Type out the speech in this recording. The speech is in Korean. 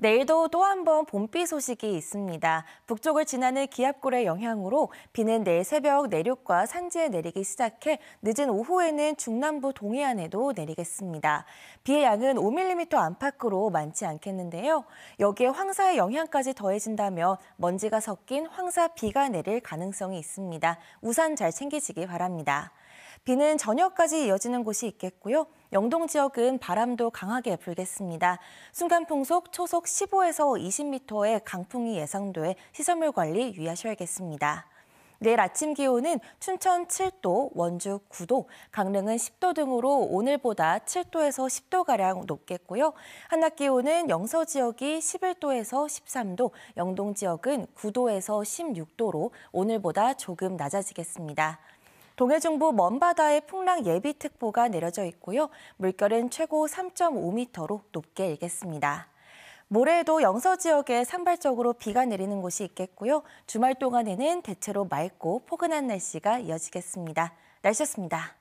내일도 또 한 번 봄비 소식이 있습니다. 북쪽을 지나는 기압골의 영향으로 비는 내일 새벽 내륙과 산지에 내리기 시작해 늦은 오후에는 중남부 동해안에도 내리겠습니다. 비의 양은 5mm 안팎으로 많지 않겠는데요. 여기에 황사의 영향까지 더해진다면 먼지가 섞인 황사 비가 내릴 가능성이 있습니다. 우산 잘 챙기시기 바랍니다. 비는 저녁까지 이어지는 곳이 있겠고요. 영동 지역은 바람도 강하게 불겠습니다. 순간 풍속 초속 15에서 20m의 강풍이 예상돼 시설물 관리 유의하셔야겠습니다. 내일 아침 기온은 춘천 7도, 원주 9도, 강릉은 10도 등으로 오늘보다 7도에서 10도가량 높겠고요. 한낮 기온은 영서 지역이 11도에서 13도, 영동 지역은 9도에서 16도로 오늘보다 조금 낮아지겠습니다. 동해 중부 먼바다에 풍랑 예비특보가 내려져 있고요. 물결은 최고 3.5m로 높게 일겠습니다. 모레에도 영서 지역에 산발적으로 비가 내리는 곳이 있겠고요. 주말 동안에는 대체로 맑고 포근한 날씨가 이어지겠습니다. 날씨였습니다.